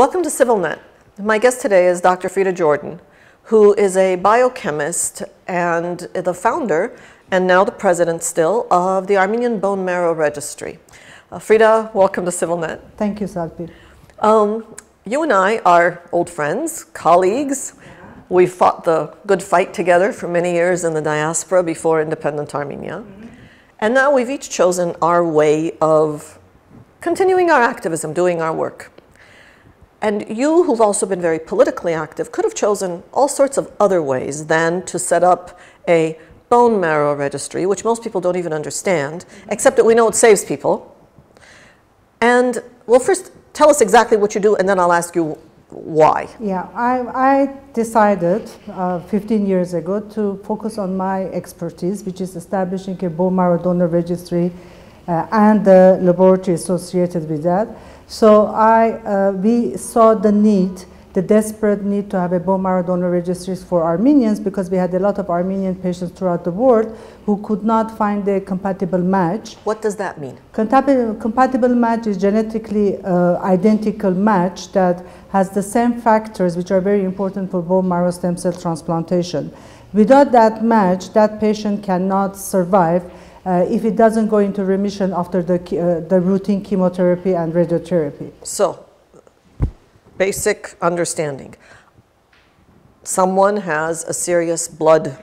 Welcome to CivilNet. My guest today is Dr. Frieda Jordan, who is a biochemist and the founder, and now the president still, of the Armenian Bone Marrow Registry. Uh, Frieda, welcome to CivilNet. Thank you, Salpi. Um, you and I are old friends, colleagues. We fought the good fight together for many years in the diaspora before independent Armenia. And now we've each chosen our way of continuing our activism, doing our work. And you, who've also been very politically active, could have chosen all sorts of other ways than to set up a bone marrow registry, which most people don't even understand, except that we know it saves people. And, well, first, tell us exactly what you do, and then I'll ask you why. Yeah, I, I decided uh, 15 years ago to focus on my expertise, which is establishing a bone marrow donor registry uh, and the laboratory associated with that. So I, uh, we saw the need, the desperate need to have a bone marrow donor registries for Armenians because we had a lot of Armenian patients throughout the world who could not find a compatible match. What does that mean? Compatible, compatible match is genetically uh, identical match that has the same factors which are very important for bone marrow stem cell transplantation. Without that match, that patient cannot survive uh, if it doesn't go into remission after the, uh, the routine chemotherapy and radiotherapy. So, basic understanding. Someone has a serious blood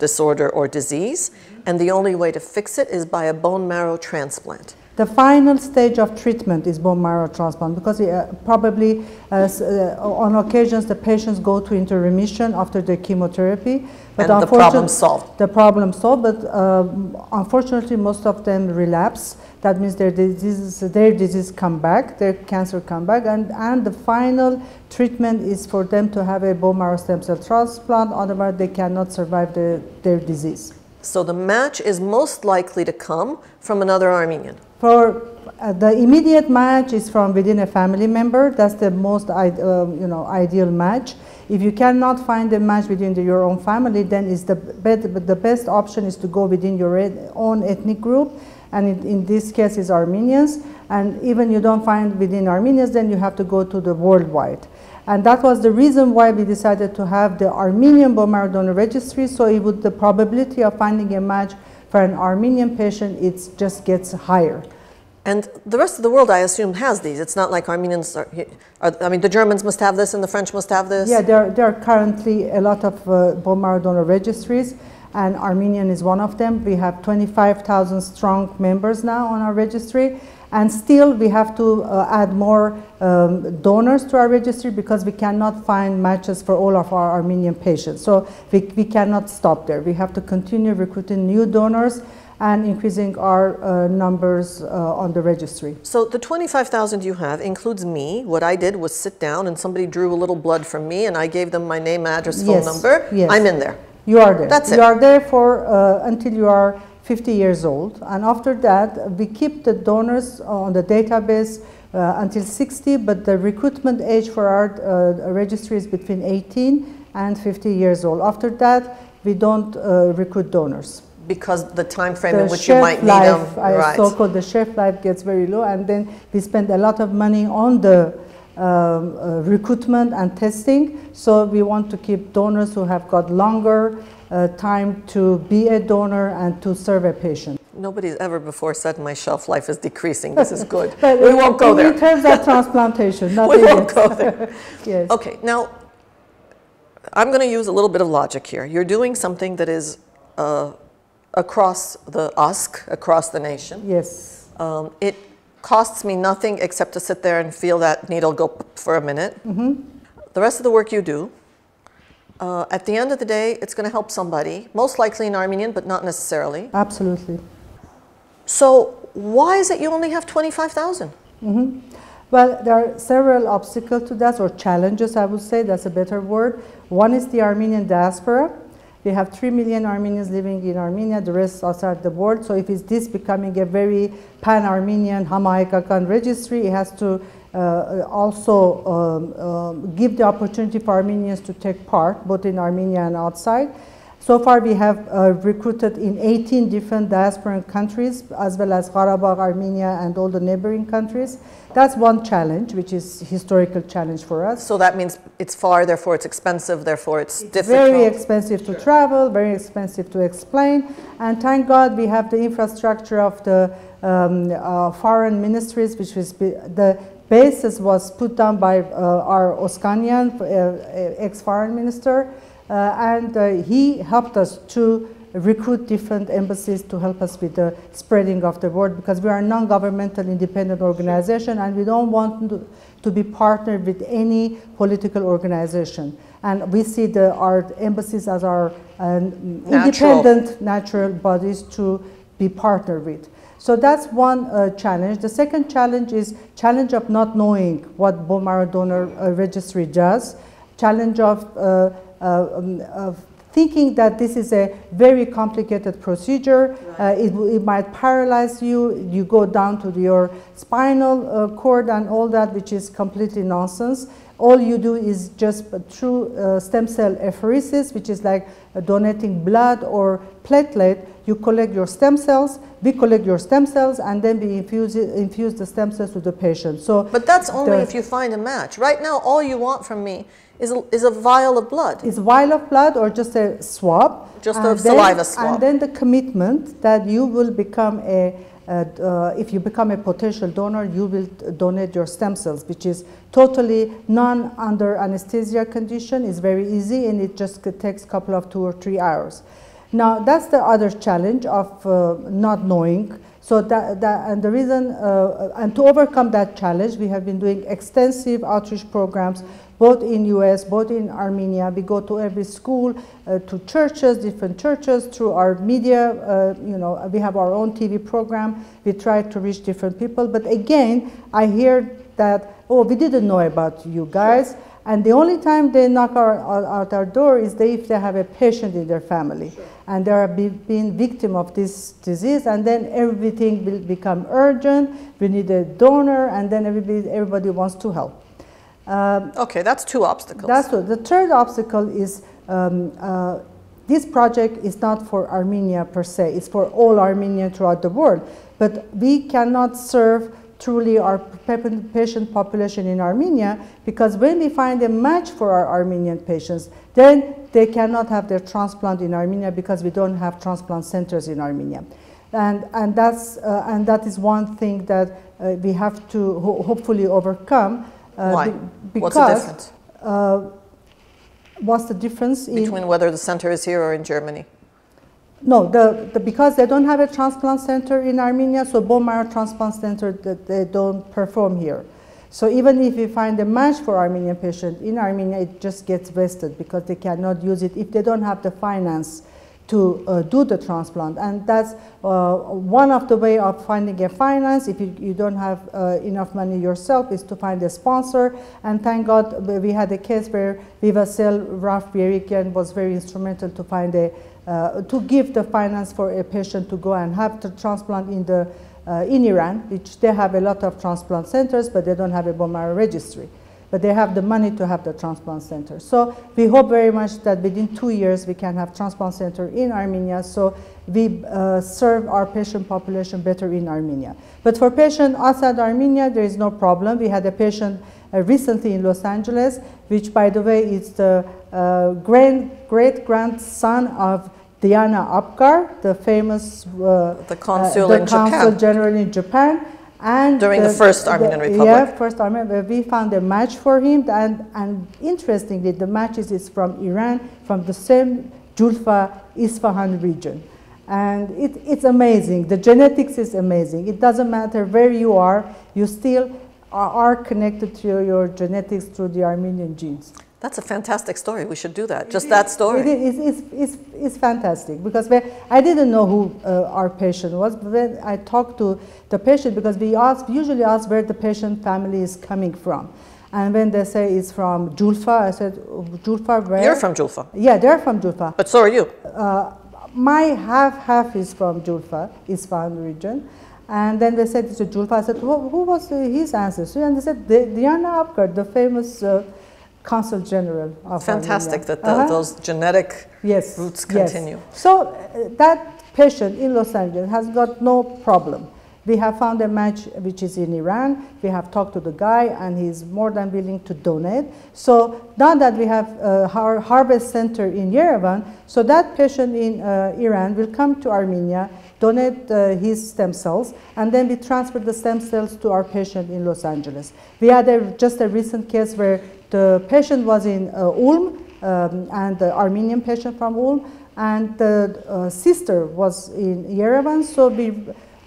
disorder or disease, and the only way to fix it is by a bone marrow transplant. The final stage of treatment is bone marrow transplant because uh, probably uh, uh, on occasions the patients go to into remission after the chemotherapy. But and the problem solved. The problem solved, but um, unfortunately most of them relapse. That means their disease, their disease come back, their cancer come back, and, and the final treatment is for them to have a bone marrow stem cell transplant, otherwise they cannot survive the, their disease. So the match is most likely to come from another Armenian. For uh, the immediate match is from within a family member. That's the most uh, you know ideal match. If you cannot find a match within the, your own family, then is the the best option is to go within your own ethnic group, and in, in this case is Armenians. And even you don't find within Armenians, then you have to go to the worldwide. And that was the reason why we decided to have the Armenian bone marrow donor registry, so it would, the probability of finding a match for an Armenian patient, it just gets higher. And the rest of the world, I assume, has these. It's not like Armenians are, are I mean, the Germans must have this and the French must have this? Yeah, there, there are currently a lot of uh, bone marrow donor registries, and Armenian is one of them. We have 25,000 strong members now on our registry, and still we have to uh, add more um, donors to our registry because we cannot find matches for all of our Armenian patients. So we, we cannot stop there. We have to continue recruiting new donors and increasing our uh, numbers uh, on the registry. So the 25,000 you have includes me. What I did was sit down and somebody drew a little blood from me and I gave them my name, address, phone yes, number. Yes. I'm in there. You are there. That's you it. You are there for uh, until you are 50 years old. And after that, we keep the donors on the database uh, until 60, but the recruitment age for our uh, registry is between 18 and 50 years old. After that, we don't uh, recruit donors. Because the time frame the in which you might life, need them, right. so-called the shelf life gets very low, and then we spend a lot of money on the um, uh, recruitment and testing. So we want to keep donors who have got longer uh, time to be a donor and to serve a patient. Nobody's ever before said my shelf life is decreasing. This is good. we won't go there. In terms of transplantation, we won't go there. yes. Okay, now I'm going to use a little bit of logic here. You're doing something that is uh, across the USC, across the nation. Yes. Um, it costs me nothing except to sit there and feel that needle go for a minute. Mm -hmm. The rest of the work you do uh, at the end of the day, it's going to help somebody, most likely an Armenian, but not necessarily. Absolutely. So why is it you only have 25,000? Mm -hmm. Well, there are several obstacles to that, or challenges, I would say, that's a better word. One is the Armenian diaspora. We have 3 million Armenians living in Armenia, the rest outside the world. So if it's this becoming a very pan-Armenian Hamaikakan registry, it has to uh, also um, um, give the opportunity for Armenians to take part, both in Armenia and outside. So far, we have uh, recruited in 18 different diasporan countries, as well as Karabakh, Armenia, and all the neighboring countries. That's one challenge, which is historical challenge for us. So that means it's far, therefore it's expensive, therefore it's, It's difficult. very expensive to travel, very expensive to explain, and thank God we have the infrastructure of the um, uh, foreign ministries, which was the basis was put down by uh, our Oskanyan, uh, ex-foreign minister, and uh, he helped us to recruit different embassies to help us with the spreading of the word because we are a non-governmental independent organization and we don't want to, to be partnered with any political organization. And we see the, our embassies as our uh, Natural. independent natural bodies to be partnered with. So that's one uh, challenge. The second challenge is challenge of not knowing what bone marrow donor uh, registry does challenge of uh, uh, of thinking that this is a very complicated procedure. Uh, it, it might paralyze you. You go down to your spinal uh, cord and all that, which is completely nonsense. All you do is just through uh, stem cell apheresis, which is like uh, donating blood or platelet. You collect your stem cells. We collect your stem cells, and then we infuse it, infuse the stem cells to the patient. So But that's only the- if you find a match. Right now, all you want from me is a, is a vial of blood. is vial of blood or just a swab. Just a And then- saliva swab. And then the commitment that you will become a, a uh, if you become a potential donor, you will donate your stem cells, which is totally non under anesthesia condition. is very easy and it just takes a couple of two or three hours. Now that's the other challenge of uh, not knowing. So that, that and the reason uh, and to overcome that challenge, we have been doing extensive outreach programs both in US, both in Armenia. We go to every school, uh, to churches, different churches, through our media. Uh, you know, we have our own TV program. We try to reach different people. But again, I hear that oh, we didn't know about you guys. And the only time they knock our, our, at our door is they, if they have a patient in their family and they are be, being victim of this disease, and then everything will become urgent. We need a donor, and then everybody, everybody wants to help. Um, Okay, that's two obstacles. that's what. The third obstacle is um, uh, this project is not for Armenia per se, it's for all Armenia throughout the world. But we cannot serve truly our patient population in Armenia because when we find a match for our Armenian patients, then they cannot have their transplant in Armenia because we don't have transplant centers in Armenia. And, and, that's, uh, and that is one thing that uh, we have to ho- hopefully overcome. uh, Why? be- What's the because difference uh, what's the difference in between whether the center is here or in Germany? No the, the because they don't have a transplant center in Armenia so bone marrow transplant center that they don't perform here. So even if we find a match for Armenian patient in Armenia it just gets wasted because they cannot use it if they don't have the finance to uh, do the transplant. And that's uh, one of the way of finding a finance if you, you don't have uh, enough money yourself is to find a sponsor. And thank god we- had a case where VivaCell raf Yirikian was very instrumental to find a uh, to give the finance for a patient to go and have the transplant in the uh, in Iran, which they have a lot of transplant centers, but they don't have a bone marrow registry. But they have the money to have the transplant center. So we hope very much that within two years we can have transplant center in Armenia. So we uh, serve our patient population better in Armenia. But for patient outside Armenia, there is no problem. We had a patient recently in Los Angeles, which by the way is the uh, grand, great grandson of Diana Apgar, the famous uh, The consul the in consul Japan. general in Japan. And During the first Armenian Republic. Yeah, first Armenian. We found a match for him, and, and interestingly, the matches is from Iran, from the same Julfa Isfahan region. And it, it's amazing. The genetics is amazing. It doesn't matter where you are, you still are, connected to your, genetics through the Armenian genes. That's a fantastic story. We should do that. Just that It story. is, it's, it's, it's fantastic because when, I didn't know who uh, our patient was, but when I talked to the patient, because we ask, usually ask where the patient family is coming from. And when they say it's from Julfa, I said, Julfa where? You're from Julfa, Yeah, they're from Julfa. but so are you. Uh, my half half is from Julfa, Isfahan region. And then they said to Julfa. I said, who, who was uh, his ancestor? And they said, "Di- Diana Apgar, the famous uh, Consul General of Fantastic Armenia. that the, Uh-huh. those genetic yes, roots yes. continue. So uh, that patient in Los Angeles has got no problem. We have found a match which is in Iran. We have talked to the guy, and he's more than willing to donate. So now that we have a har- harvest center in Yerevan, so that patient in uh, Iran will come to Armenia, donate uh, his stem cells, and then we transfer the stem cells to our patient in Los Angeles. We had a, just a recent case where the patient was in uh, Ulm, um, and the Armenian patient from Ulm, and the uh, sister was in Yerevan, so we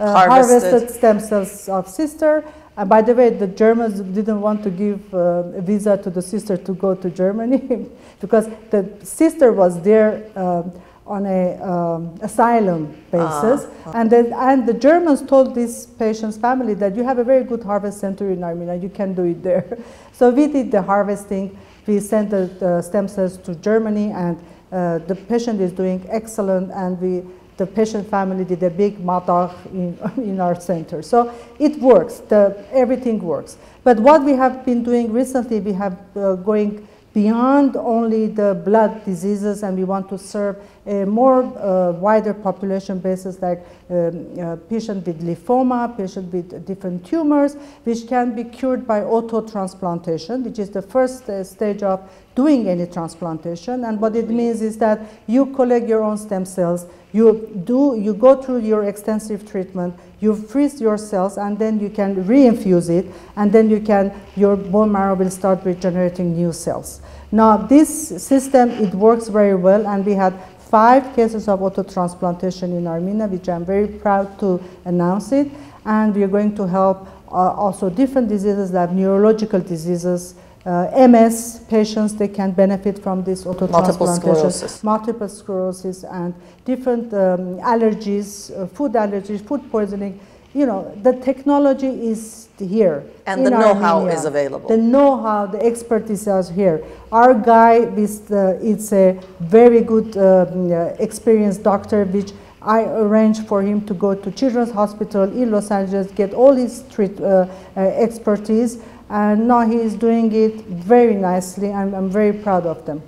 uh, Harvested. harvested stem cells of sister. And by the way, the Germans didn't want to give uh, a visa to the sister to go to Germany because the sister was there um, on a um, asylum basis, and then and the Germans told this patient's family that you have a very good harvest center in Armenia, you can do it there. So we did the harvesting. We sent the, the stem cells to Germany, and uh, the patient is doing excellent, and we the patient family did a big matagh in, in our center. So it works, the, everything works. But what we have been doing recently, we have uh, going beyond only the blood diseases and we want to serve a more uh, wider population basis like um, uh, patient with lymphoma, patient with different tumors, which can be cured by auto-transplantation, which is the first uh, stage of doing any transplantation. And what it means is that you collect your own stem cells, you do you go through your extensive treatment you freeze your cells and then you can reinfuse it and then you can your bone marrow will start regenerating new cells now this system it works very well and we had five cases of autotransplantation in armenia which i'm very proud to announce it and we are going to help uh, also different diseases like neurological diseases uh, MS patients, they can benefit from this Multiple autotransplantation. sclerosis. Multiple sclerosis and different um, allergies, uh, food allergies, food poisoning. You know, the technology is here. And the know-how is available. The know-how, the expertise is here. Our guy is it's a very good um, uh, experienced doctor, which I arranged for him to go to Children's Hospital in Los Angeles, get all his treat, uh, uh, expertise, and now he is doing it very nicely. I'm, I'm very proud of them.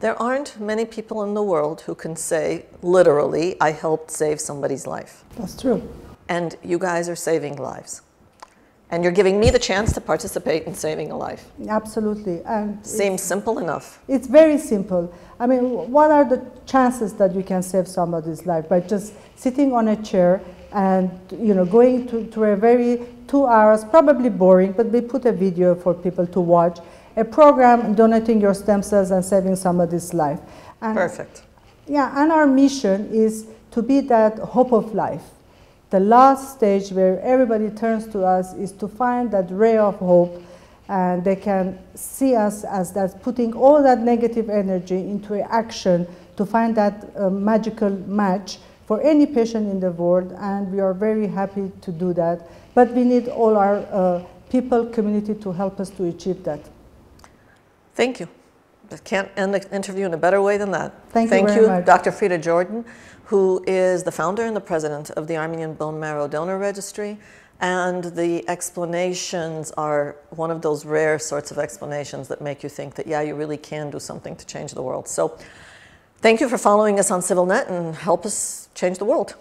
There aren't many people in the world who can say, literally, I helped save somebody's life. That's true. And you guys are saving lives. And you're giving me the chance to participate in saving a life. Absolutely. And Seems simple enough. It's very simple. I mean, what are the chances that you can save somebody's life by just sitting on a chair and you know going to, to a very two hours, probably boring, but we put a video for people to watch, a program donating your stem cells and saving somebody's life. And Perfect. yeah, and our mission is to be that hope of life. The last stage where everybody turns to us is to find that ray of hope and they can see us as that putting all that negative energy into action to find that uh, magical match for any patient in the world and we are very happy to do that but we need all our uh, people community to help us to achieve that Thank you. I can't end the interview in a better way than that. Thank you very much. Dr. Frieda Jordan, who is the founder and the president of the Armenian Bone Marrow Donor Registry. And the explanations are one of those rare sorts of explanations that make you think that, yeah, you really can do something to change the world. So thank you for following us on CivilNet and help us change the world.